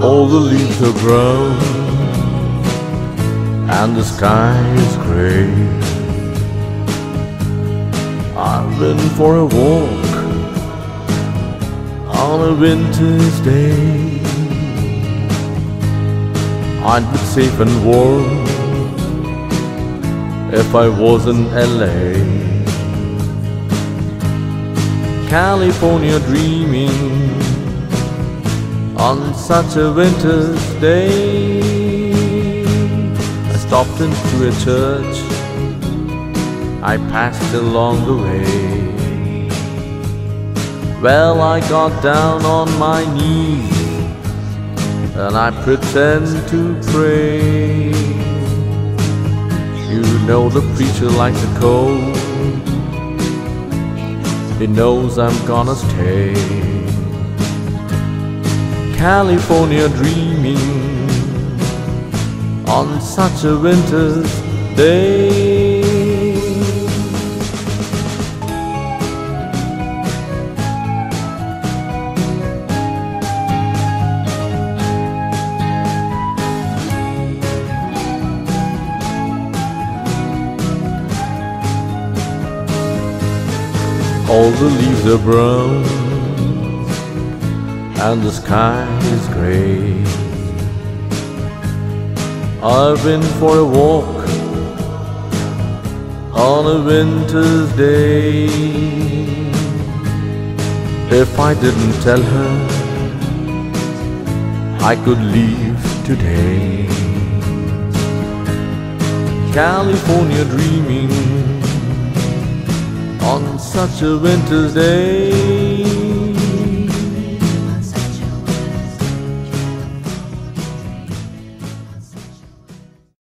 the leaves are brown and the sky is gray. I've been for a walk on a winter's day. I'd be safe and warm if I was in LA. California dreaming on such a winter's day. I stopped into a church, I passed along the way. Well, I got down on my knees and I pretend to pray. You know the preacher likes a cold. He knows I'm gonna stay. California dreaming on such a winter's day. All the leaves are brown and the sky is gray. I've been for a walk on a winter's day. If I didn't tell her, I could leave today. California dreaming on such a winter's day.